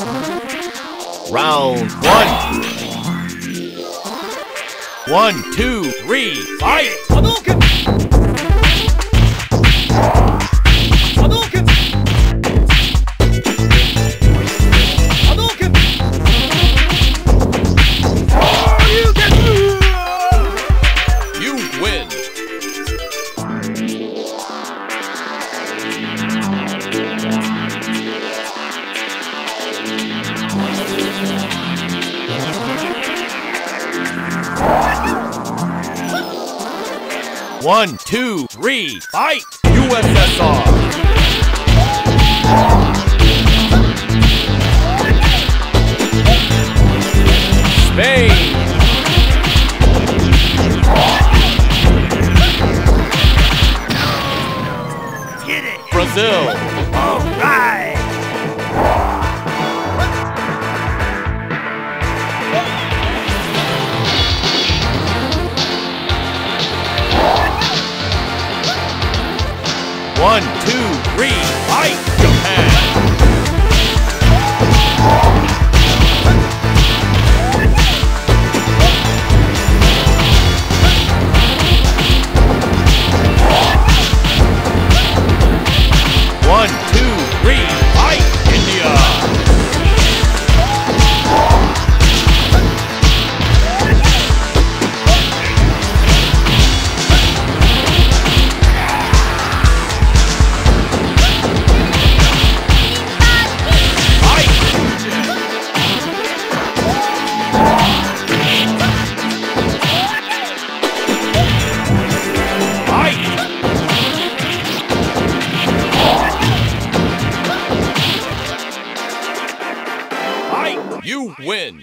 Round one. One, two, three, fight! One, two, three, fight! USSR! Spain! Get it! Brazil! Alright! One, two, three, fight! Japan! You win!